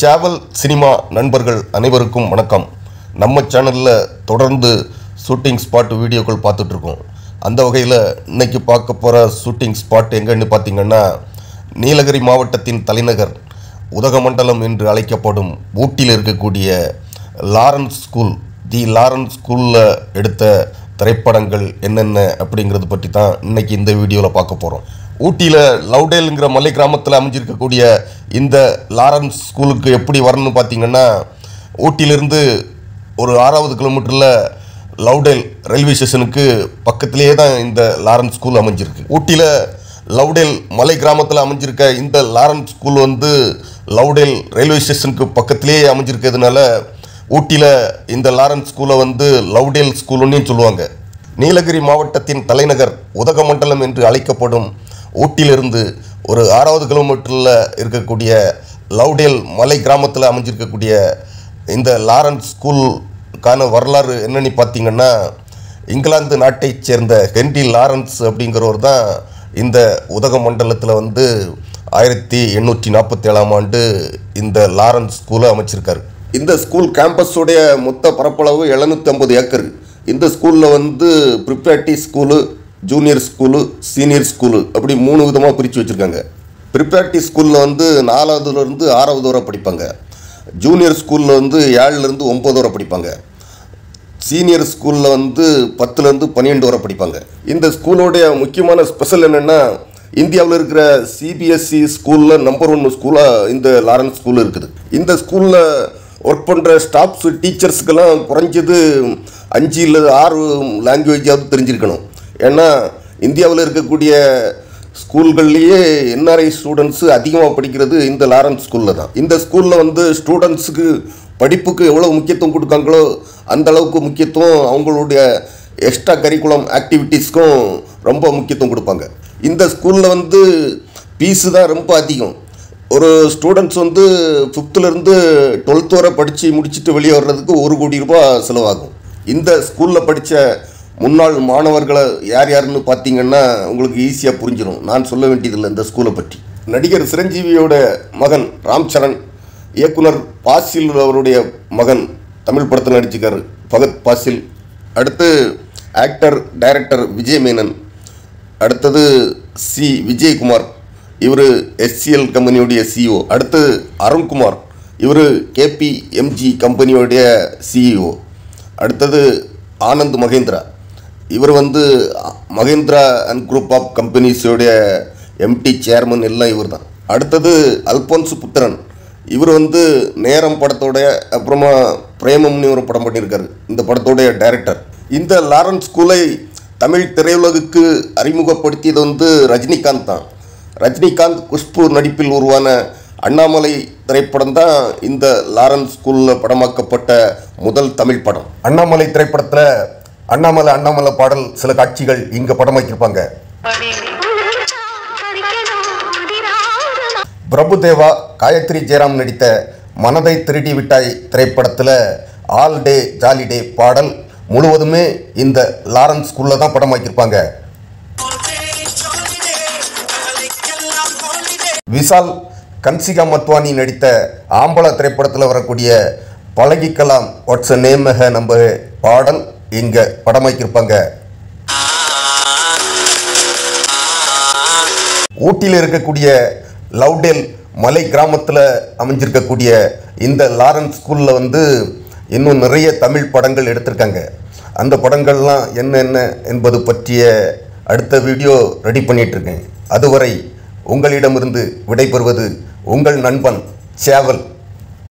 சேவல் சினிமா நண்பர்கள் அனைவருக்கும் வணக்கம். நம்ம சேனலில் தொடர்ந்து ஷூட்டிங் ஸ்பாட் வீடியோக்கள் பார்த்துட்ருக்கோம். அந்த வகையில் இன்றைக்கி பார்க்க போகிற ஷூட்டிங் ஸ்பாட் எங்கன்னு பார்த்தீங்கன்னா நீலகிரி மாவட்டத்தின் தலைநகர் உதகமண்டலம் என்று அழைக்கப்படும் ஊட்டியில் இருக்கக்கூடிய லாரன்ஸ் ஸ்கூல். தி லாரன்ஸ் ஸ்கூலில் எடுத்த திரைப்படங்கள் என்னென்ன அப்படிங்கிறது பற்றி தான் இன்னைக்கு இந்த வீடியோவில் பார்க்க போகிறோம் ஊட்டியில் லவ்டேலுங்கிற மலை கிராமத்தில் அமைஞ்சிருக்கக்கூடிய இந்த லாரன்ஸ் ஸ்கூலுக்கு எப்படி வரணும்னு பார்த்தீங்கன்னா ஊட்டியிலிருந்து ஒரு ஆறாவது கிலோமீட்டரில் லவ்டேல் ரயில்வே ஸ்டேஷனுக்கு பக்கத்திலேயே தான் இந்த லாரன்ஸ் ஸ்கூல் அமைஞ்சிருக்கு. ஊட்டியில் லவ்டேல் மலை கிராமத்தில் அமைஞ்சிருக்க இந்த லாரன்ஸ் ஸ்கூல் வந்து லவ்டேல் ரயில்வே ஸ்டேஷனுக்கு பக்கத்திலேயே அமைஞ்சிருக்கிறதுனால ஊட்டியில் இந்த லாரன்ஸ் ஸ்கூலை வந்து லவ்டேல் ஸ்கூலுன்னு சொல்லுவாங்க. நீலகிரி மாவட்டத்தின் தலைநகர் உதகமண்டலம் என்று அழைக்கப்படும் ஊட்டியிலிருந்து ஒரு ஆறாவது கிலோமீட்டரில் இருக்கக்கூடிய லவ்டேல் மலை கிராமத்தில் அமைஞ்சிருக்கக்கூடிய இந்த லாரன்ஸ் ஸ்கூலுக்கான வரலாறு என்னென்னு பார்த்தீங்கன்னா இங்கிலாந்து நாட்டைச் சேர்ந்த ஹென்ரி லாரன்ஸ் அப்படிங்கிறவர் தான் இந்த உதகமண்டலத்தில் வந்து ஆயிரத்தி எண்ணூற்றி நாற்பத்தி ஏழாம் ஆண்டு இந்த லாரன்ஸ் ஸ்கூலை அமைச்சிருக்காரு. இந்த ஸ்கூல் கேம்பஸுடைய மொத்த பரப்பளவு எழுநூற்றி ஐம்பது ஏக்கர். இந்த ஸ்கூலில் வந்து preparatory school junior school senior school அப்படி மூணு விதமாக பிரித்து வச்சுருக்காங்க. ப்ரிப்பேரிட்டி ஸ்கூலில் வந்து நாலாவதுலேருந்து ஆறாவது வரை படிப்பாங்க. ஜூனியர் ஸ்கூலில் வந்து ஏழுலேருந்து ஒம்பது வரை படிப்பாங்க. சீனியர் ஸ்கூலில் வந்து பத்துலேருந்து பன்னெண்டு வரை படிப்பாங்க. இந்த ஸ்கூலோடைய முக்கியமான ஸ்பெஷல் என்னென்னா இந்தியாவில் இருக்கிற சிபிஎஸ்சி ஸ்கூலில் நம்பர் ஒன் ஸ்கூலாக இந்த லாரன்ஸ் ஸ்கூல் இருக்குது. இந்த ஸ்கூலில் ஒர்க் பண்ணுற ஸ்டாஃப்ஸு டீச்சர்ஸுக்கெல்லாம் குறைஞ்சது அஞ்சு இல்லை ஆறு லாங்குவேஜாவது தெரிஞ்சிருக்கணும். ஏன்னா இந்தியாவில் இருக்கக்கூடிய ஸ்கூல்கள்லேயே என்ஆர்ஐ ஸ்டூடெண்ட்ஸு அதிகமாக படிக்கிறது இந்த லாரன்ஸ் ஸ்கூலில் தான். இந்த ஸ்கூலில் வந்து ஸ்டூடெண்ட்ஸுக்கு படிப்புக்கு எவ்வளோ முக்கியத்துவம் கொடுக்காங்களோ அந்த அளவுக்கு முக்கியத்துவம் அவங்களுடைய எக்ஸ்ட்ரா கரிக்குலம் ஆக்டிவிட்டீஸ்க்கும் ரொம்ப முக்கியத்துவம் கொடுப்பாங்க. இந்த ஸ்கூலில் வந்து ஃபீஸு தான் ரொம்ப அதிகம். ஒரு ஸ்டூடெண்ட்ஸ் வந்து ஃபிஃப்த்துலேருந்து டுவெல்த் வரை படித்து முடிச்சுட்டு வெளியே வர்றதுக்கு ஒரு கோடி ரூபா செலவாகும். இந்த ஸ்கூலில் படித்த முன்னாள் மாணவர்களை யார் யாருன்னு பார்த்தீங்கன்னா உங்களுக்கு ஈஸியாக புரிஞ்சிடும் நான் சொல்ல வேண்டியதில்லை இந்த ஸ்கூலை பற்றி. நடிகர் சிரஞ்சீவியோட மகன் ராம் சரண் இயக்குனர் பாசில் அவருடைய மகன் தமிழ் படத்தில் நடிச்சிருக்காரு பகத் பாசில். அடுத்து ஆக்டர் டைரக்டர் விஜய் மேனன் அடுத்தது சி. விஜயகுமார். இவர் எஸ்சிஎல் கம்பெனியுடைய சிஇஓ அடுத்து அருண்குமார். இவர் கேபிஎம்ஜி கம்பெனியோடைய சிஇஓ அடுத்தது ஆனந்த் மகேந்திரா. இவர் வந்து மகேந்திரா அண்ட் குரூப் ஆஃப் கம்பெனிஸோடைய எம்டி சேர்மன் எல்லாம் இவர் தான் அடுத்தது அல்போன்சு புத்திரன். இவர் வந்து நேரம் படத்தோடைய அப்புறமா பிரேமம்னு ஒரு படம் பண்ணியிருக்காரு. இந்த படத்தோடைய டைரக்டர் இந்த லாரன்ஸ் ஸ்கூலை தமிழ் திரையுலகுக்கு அறிமுகப்படுத்தியது வந்து ரஜினிகாந்த் தான். ரஜினிகாந்த் குஷ்பு நடிப்பில் உருவான அண்ணாமலை திரைப்படம் தான் இந்த லாரன்ஸ் ஸ்கூலில் படமாக்கப்பட்ட முதல் தமிழ் படம். அண்ணாமலை திரைப்படத்தில் அண்ணாமலை அண்ணாமலை பாடல் சில காட்சிகள் இங்கே படமாக்கியிருப்பாங்க பிரபுதேவா காயத்ரி ஜெயராம் நடித்த மனதை திருடி விட்டாய் திரைப்படத்தில் ஆல் டே ஜாலி டே பாடல் முழுவதுமே இந்த லாரன்ஸ் ஸ்கூலில் தான் படமாக்கியிருப்பாங்க விஷால் கன்சிகா மத்வானி நடித்த ஆம்பள திரைப்படத்தில் வரக்கூடிய பழகிக்கலாம் வாட்ஸ் நேமக நம்ம பாடல். இங்கே வைக்கிருப்பாங்க ஊட்டியில் இருக்கக்கூடிய லவ்டேல் மலை கிராமத்தில் அமைஞ்சிருக்கக்கூடிய இந்த லாரன்ஸ் ஸ்கூலில் வந்து இன்னும் நிறைய தமிழ் படங்கள் எடுத்திருக்காங்க. அந்த படங்கள்லாம் என்னென்ன என்பது பற்றிய அடுத்த வீடியோ ரெடி பண்ணிகிட்ருக்கேன் அதுவரை உங்களிடமிருந்து விடைபெறுவது உங்கள் நண்பன் சேவல்.